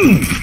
Mm.